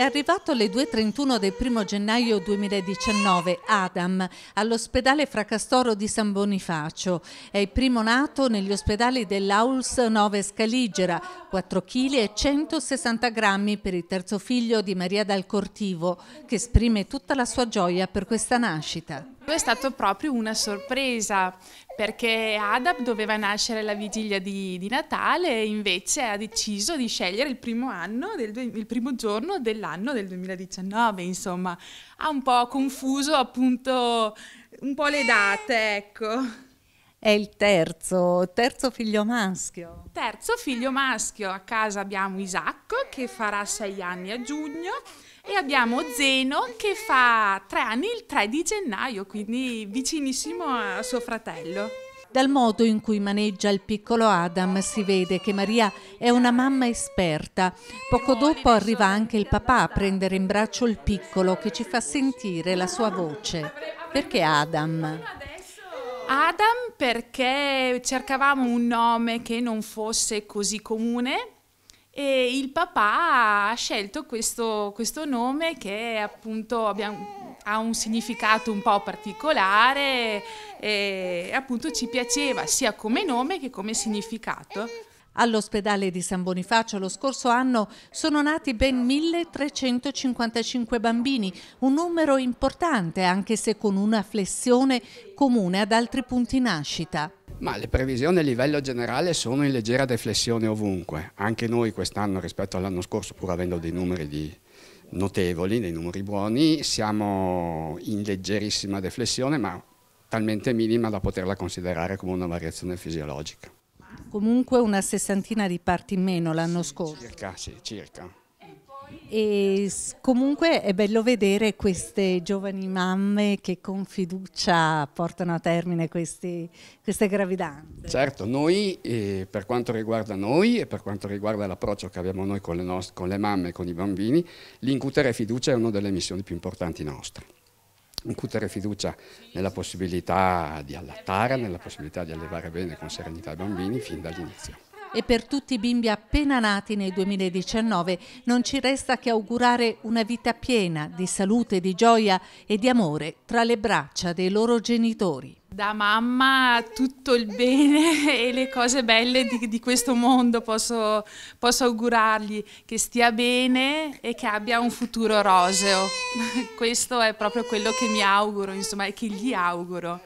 È arrivato alle 2.31 del 1 gennaio 2019 Adam all'ospedale Fracastoro di San Bonifacio. È il primo nato negli ospedali dell'Auls 9 Scaligera, 4 kg e 160 grammi per il terzo figlio di Maria dal Cortivo, che esprime tutta la sua gioia per questa nascita. È stato proprio una sorpresa perché Adam doveva nascere la vigilia di, di, Natale e invece ha deciso di scegliere il primo, del, il primo giorno dell'anno del 2019, insomma ha un po' confuso appunto un po' le date, ecco. È il terzo, terzo figlio maschio. Terzo figlio maschio, a casa abbiamo Isacco che farà sei anni a giugno e abbiamo Zeno che fa tre anni il 3 di gennaio, quindi vicinissimo a suo fratello. Dal modo in cui maneggia il piccolo Adam si vede che Maria è una mamma esperta. Poco dopo arriva anche il papà a prendere in braccio il piccolo che ci fa sentire la sua voce. Perché Adam? Adam perché cercavamo un nome che non fosse così comune e il papà ha scelto questo, questo nome che appunto abbiamo, ha un significato un po' particolare e appunto ci piaceva sia come nome che come significato. All'ospedale di San Bonifacio lo scorso anno sono nati ben 1355 bambini, un numero importante anche se con una flessione comune ad altri punti nascita. Ma le previsioni a livello generale sono in leggera deflessione ovunque. Anche noi quest'anno rispetto all'anno scorso, pur avendo dei numeri di notevoli, dei numeri buoni, siamo in leggerissima deflessione, ma talmente minima da poterla considerare come una variazione fisiologica. Comunque una sessantina di parti in meno l'anno scorso. Circa, sì, circa. E comunque è bello vedere queste giovani mamme che con fiducia portano a termine questi, queste gravidanze. Certo, noi eh, per quanto riguarda noi e per quanto riguarda l'approccio che abbiamo noi con le, nostre, con le mamme e con i bambini, l'incutere fiducia è una delle missioni più importanti nostre. Incutere fiducia nella possibilità di allattare, nella possibilità di allevare bene con serenità i bambini fin dall'inizio e per tutti i bimbi appena nati nel 2019 non ci resta che augurare una vita piena di salute, di gioia e di amore tra le braccia dei loro genitori. Da mamma tutto il bene e le cose belle di, di questo mondo posso, posso, augurargli che stia bene e che abbia un futuro roseo. Questo è proprio quello che mi auguro, insomma, e che gli auguro.